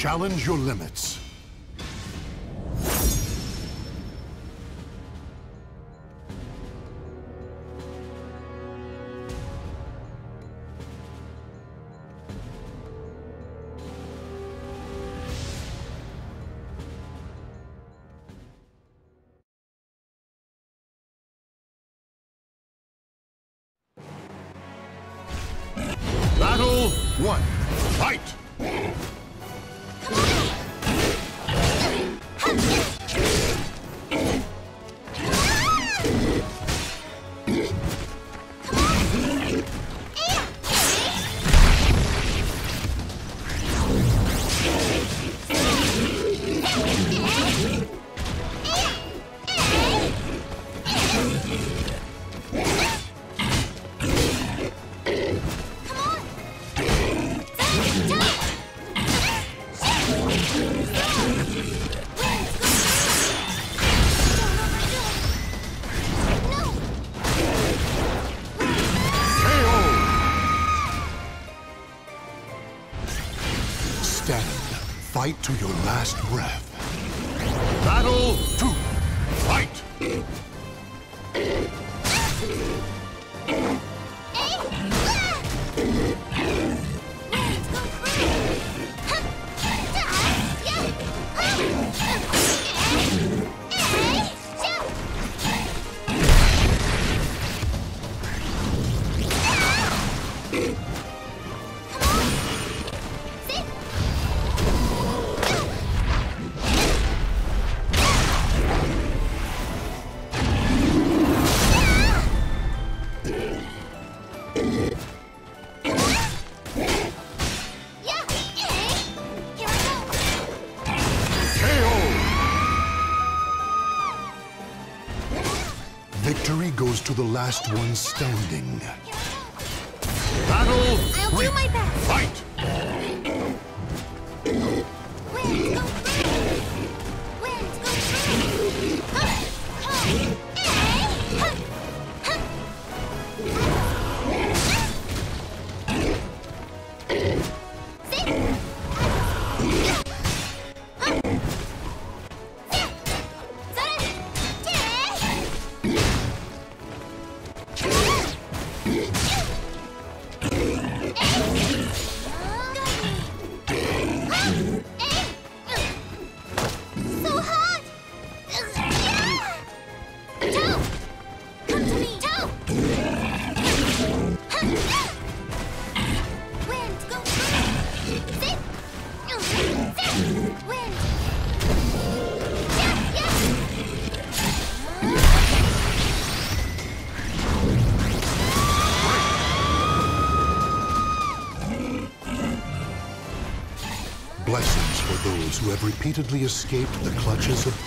Challenge your limits. Breath. Victory goes to the last one standing. Battle I'll do my best. Fight! Who have repeatedly escaped the clutches of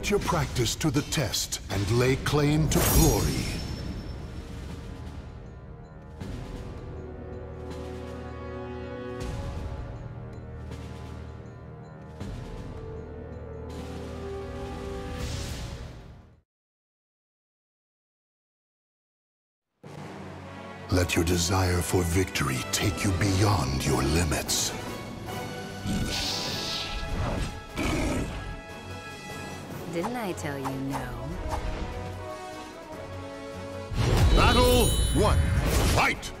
Put your practice to the test and lay claim to glory. Let your desire for victory take you beyond your limits. Didn't I tell you no? Battle one. Fight!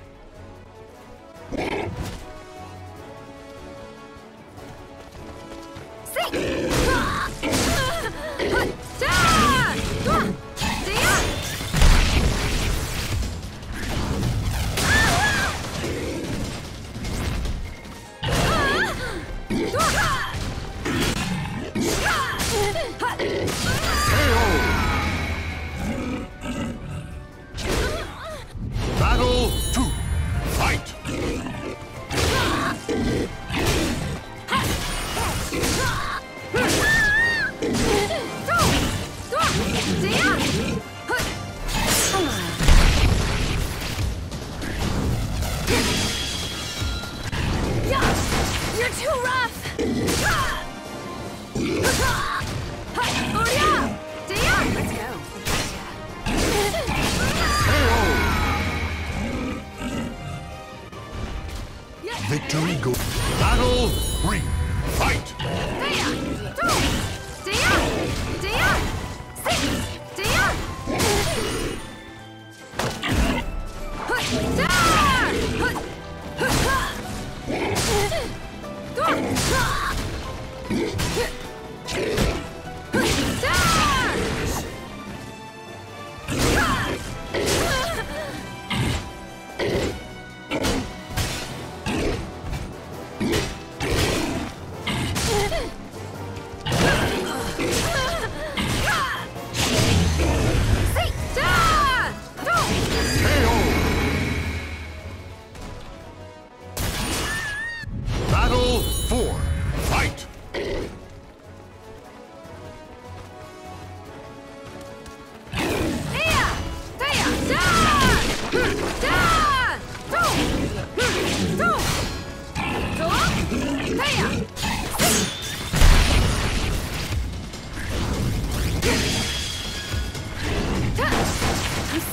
I'm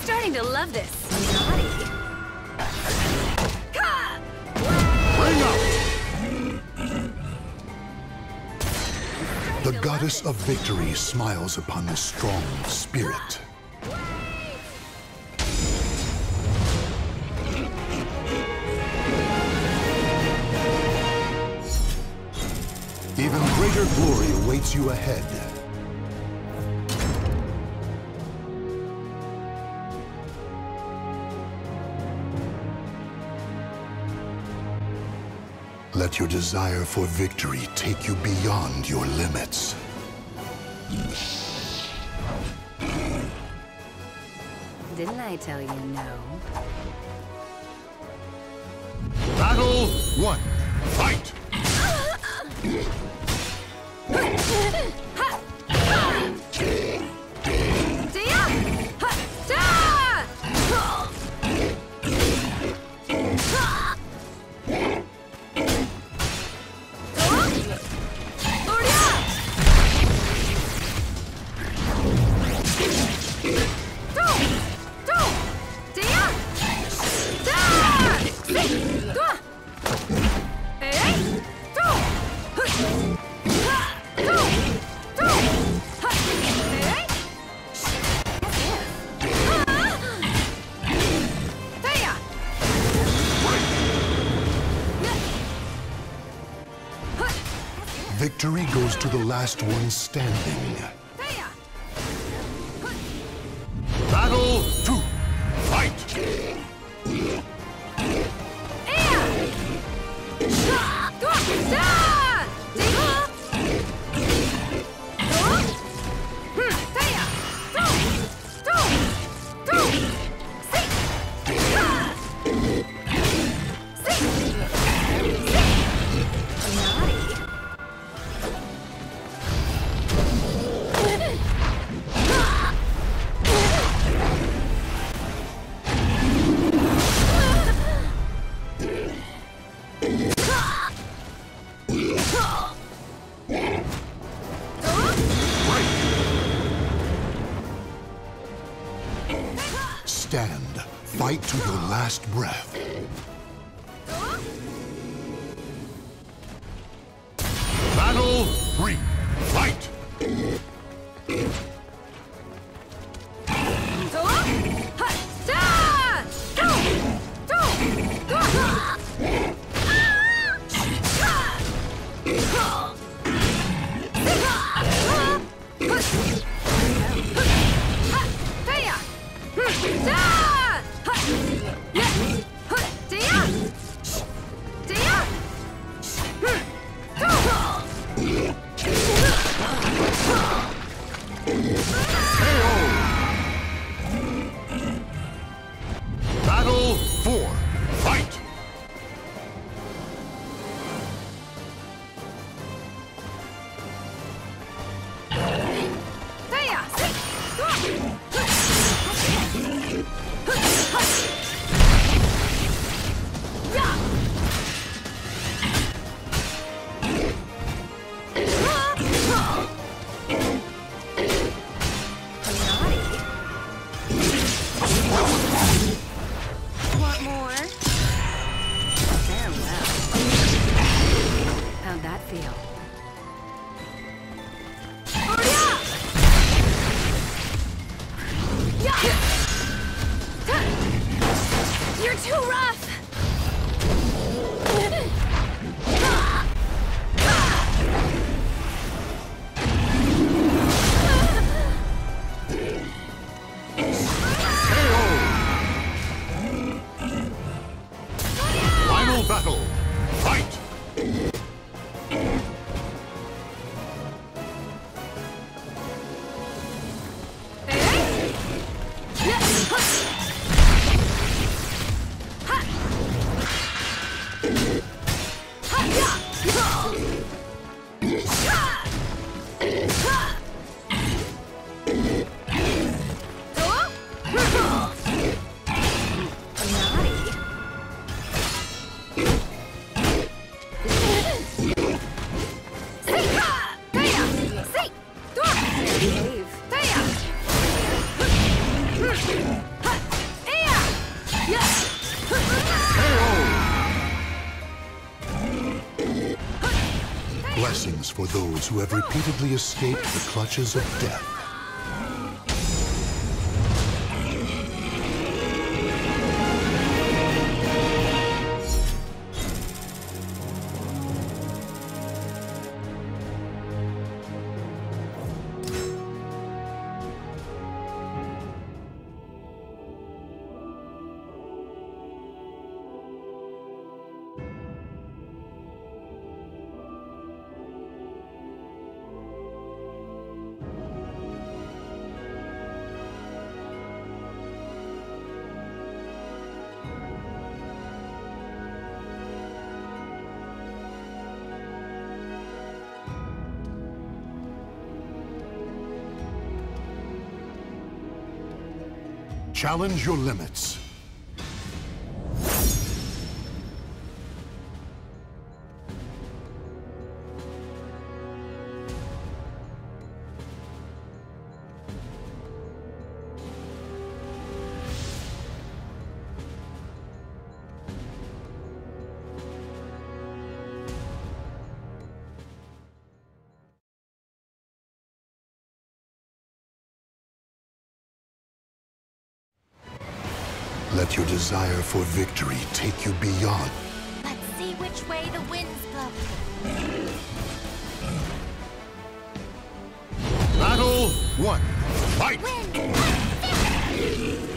starting to love this. The goddess of victory smiles upon the strong spirit. You ahead. Let your desire for victory take you beyond your limits. Didn't I tell you no? Battle one. Last one standing. Stand. Fight to your last breath. Battle 3. Fight! Feel? Who have repeatedly escaped the clutches of death. Challenge your limits. Desire for victory take you beyond. Let's see which way the wind's blowing. Battle 1. Fight! KO!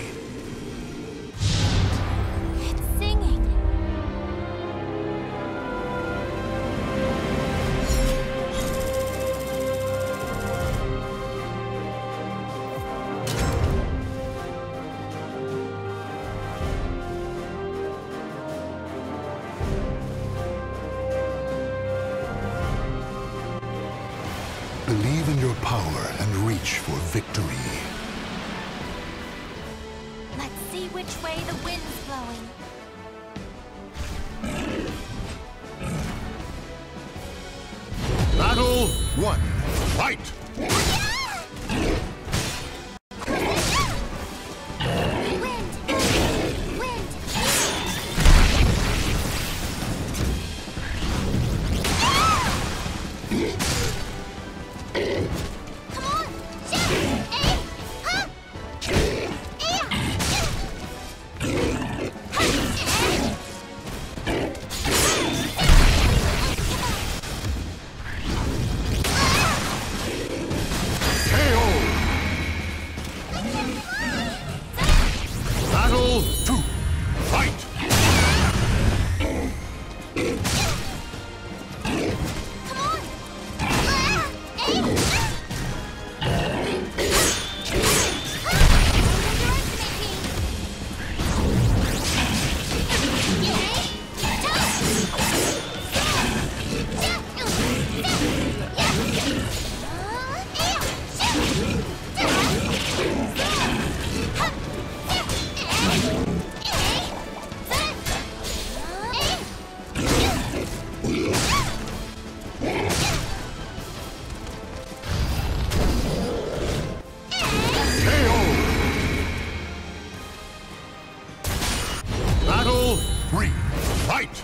One. Fight! Three, fight!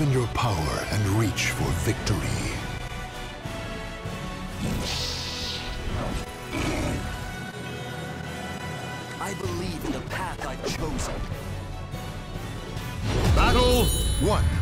Believe in your power and reach for victory. I believe in the path I've chosen. Battle 1.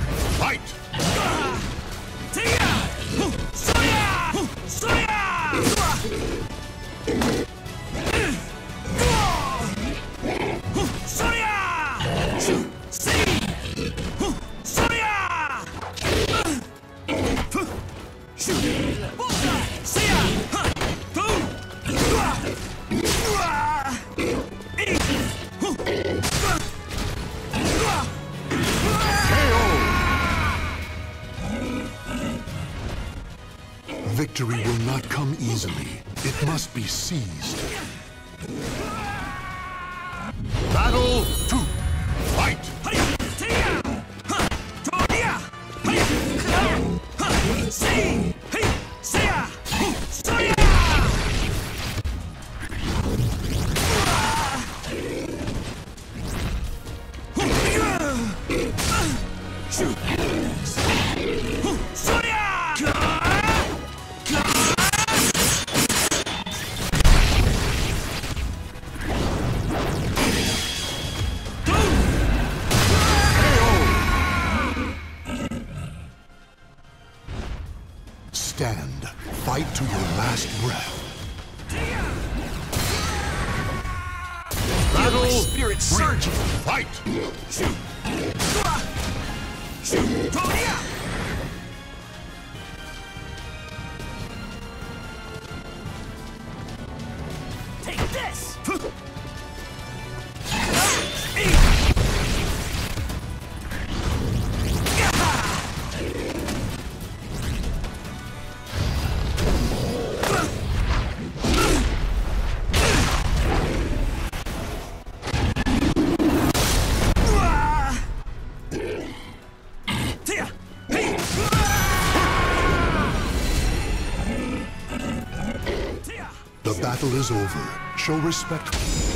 The battle is over. Show respect.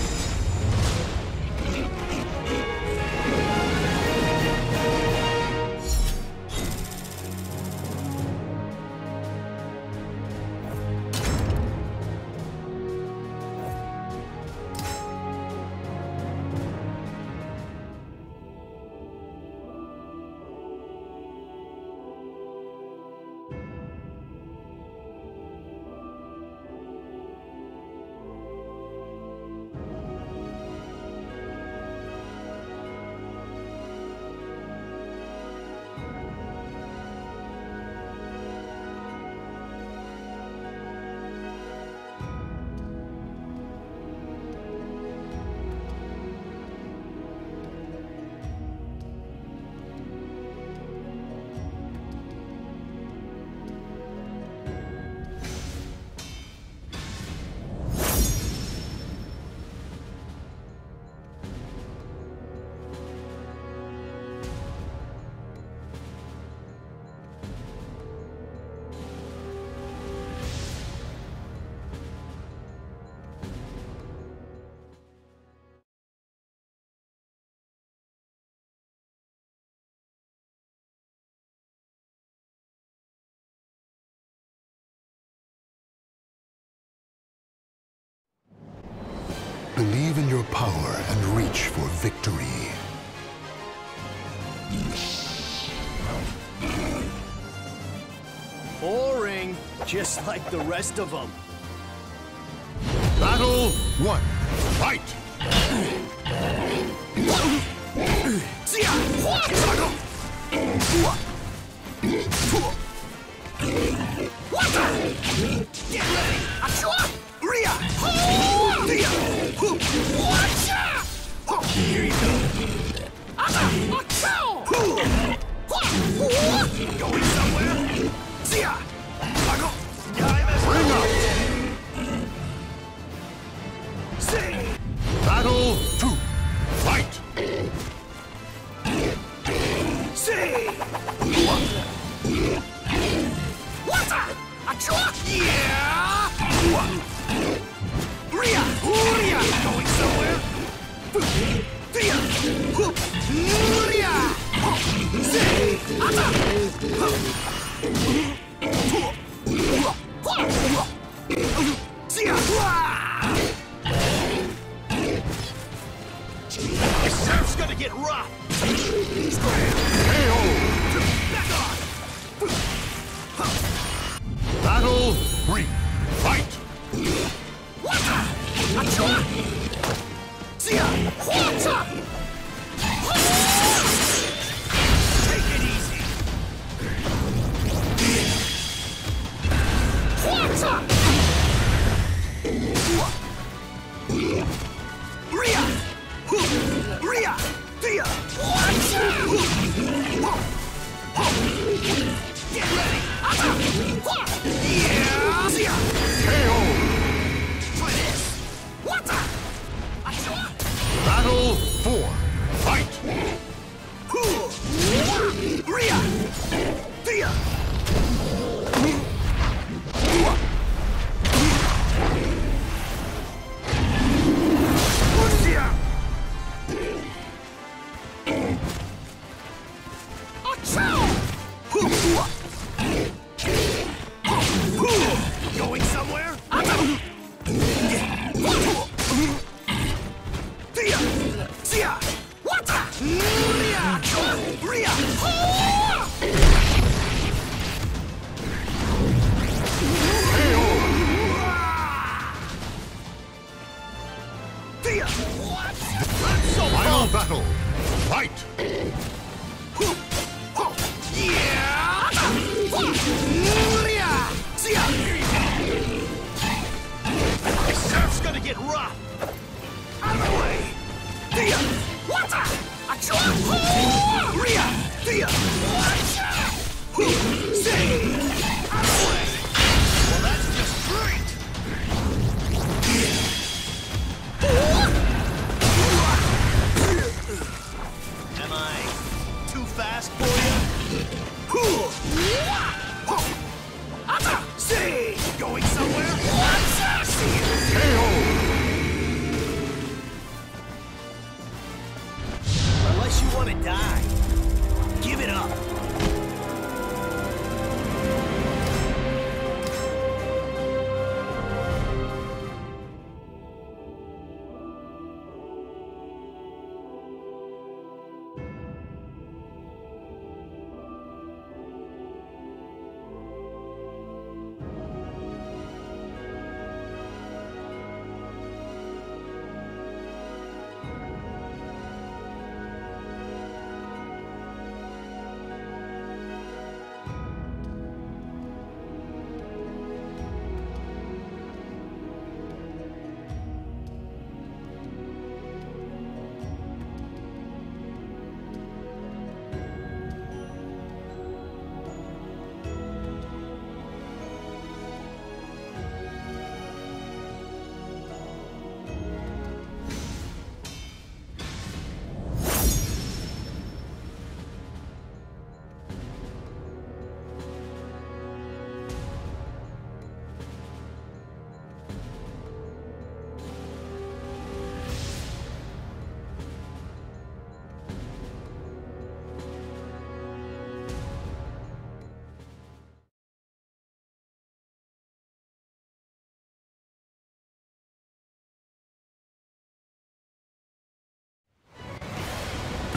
Believe in your power and reach for victory. Boring, just like the rest of them. Battle one, fight! Water, Get ready! Achua! Ria! Here you go. Go inside.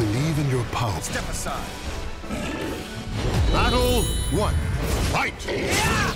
believe in your power. Step aside. Battle one. Fight! Yeah!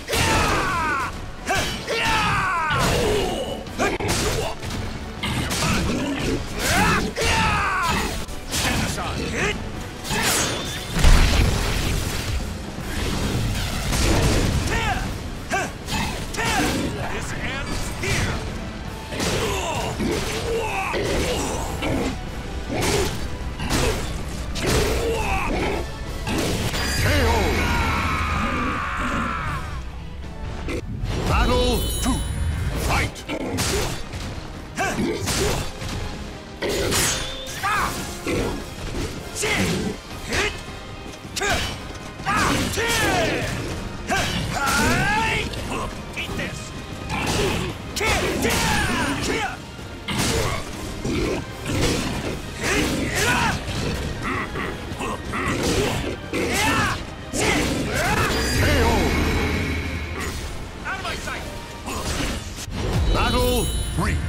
Three.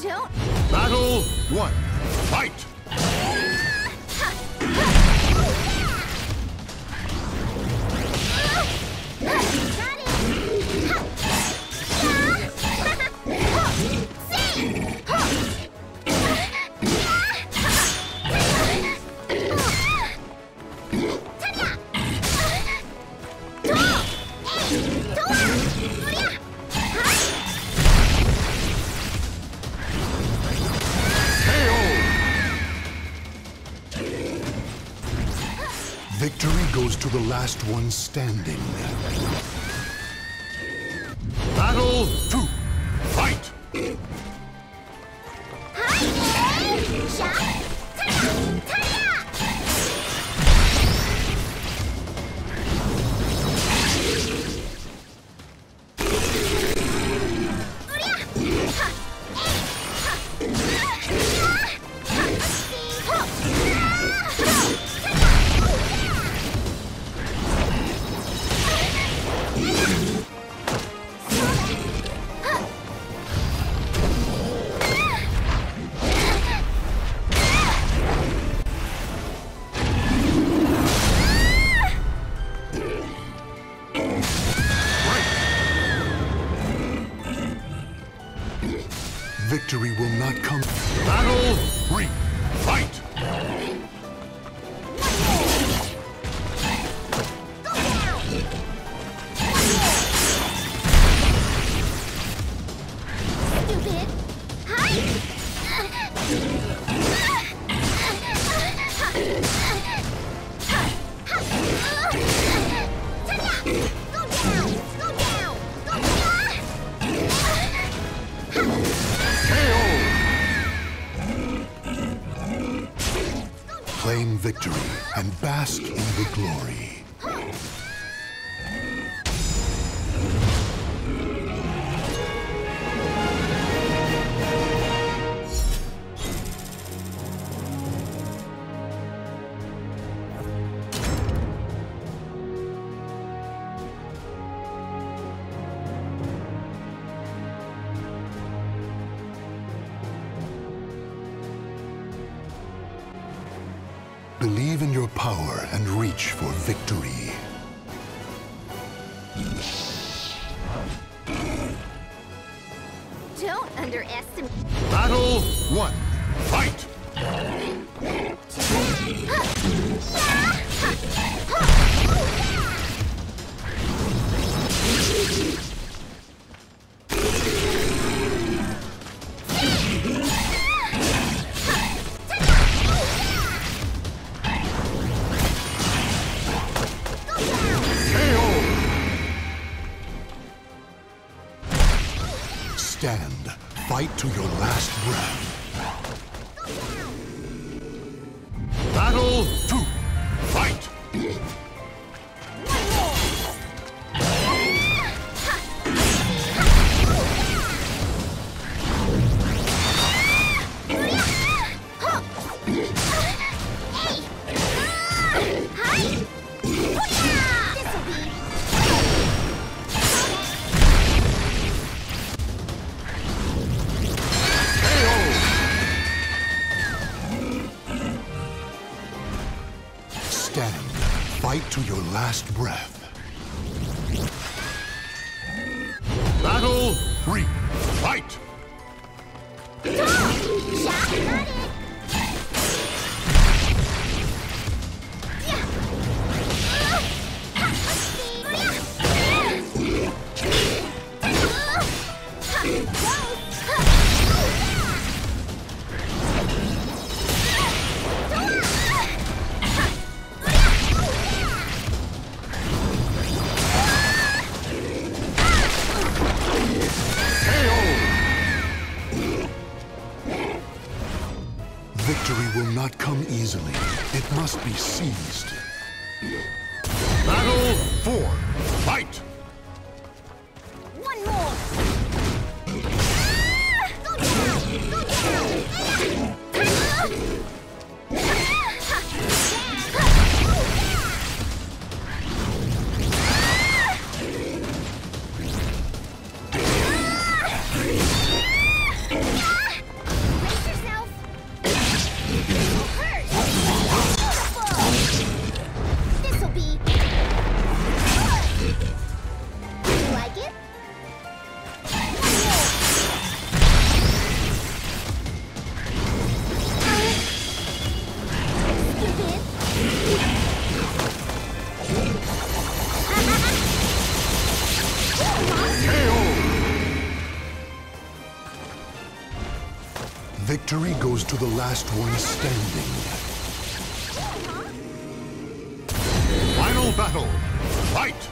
Don't... Battle one. Fight! last one standing. victory will not come. Battle! Re! Fight! to the last one standing. Final battle. Fight!